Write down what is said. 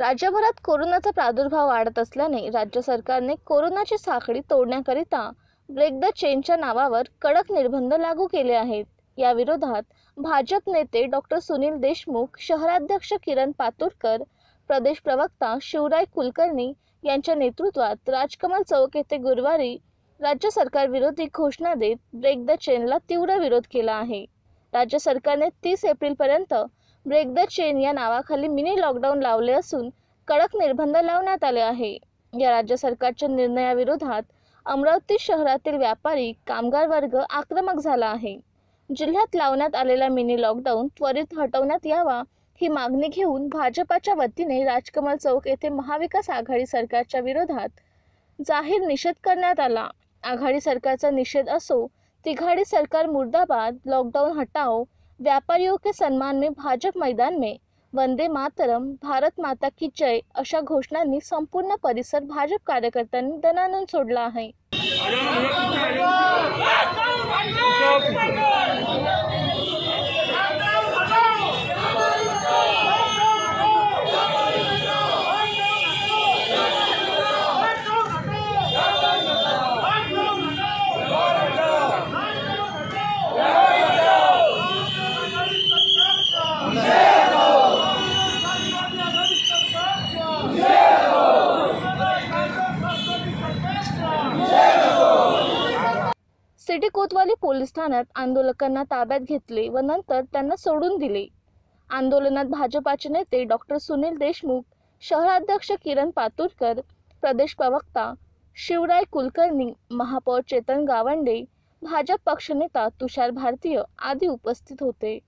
राज्यभरात कोरोनाचा प्रादुर्भाव वाढत असल्याने राज्य सरकारने कोरोनाची साखळी तोडण्याकरिता ब्रेक द चेनच्या नावावर कडक निर्बंध लागू केले आहेत. या विरोधात भाजप नेते डॉक्टर सुनील देशमुख शहराध्यक्ष किरण पातुरकर प्रदेश प्रवक्ता शिवराय कुलकर्णी यांच्या नेतृत्वात राजकमल चौक येथे गुरुवारी राज्य सरकारविरोधी घोषणा देत ब्रेक द चेनला तीव्र विरोध केला आहे. राज्य सरकारने तीस एप्रिलपर्यंत ब्रेक द चेन या नावाखाली मिनी लॉकडाऊन लावले असून कडक निर्बंध लावण्यात आले आहे. या राज्य सरकारच्या निर्णयाविरोधात अमरावती शहरातील व्यापारी कामगार वर्ग आक्रमक झाला आहे. जिल्ह्यात लावण्यात आलेला मिनी लॉकडाऊन त्वरित हटवण्यात यावा ही मागणी घेऊन भाजपाच्या वतीने राजकमल चौक येथे महाविकास आघाडी सरकारच्या विरोधात जाहीर निषेध करण्यात आला. आघाडी सरकारचा निषेध असो तिघाड़ी सरकार मुर्दाबाद लॉकडाऊन हटाओ व्यापारियों के सम्मान में भाजप मैदान में वंदे मातरम भारत माता की जय अशा घोषणांनी संपूर्ण परिसर भाजप कार्यकर्त्यांनी दणानून सोडला आहे. सिटी कोतवाली पोलीस ठाण्यात आंदोलकांना ताब्यात घेतले व नंतर त्यांना सोडून दिले. आंदोलनात भाजपाचे नेते डॉक्टर सुनील देशमुख शहराध्यक्ष किरण पातुरकर प्रदेश प्रवक्ता शिवराय कुलकर्णी महापौर चेतन गावंडे भाजप पक्षनेता तुषार भारतीय आदी उपस्थित होते.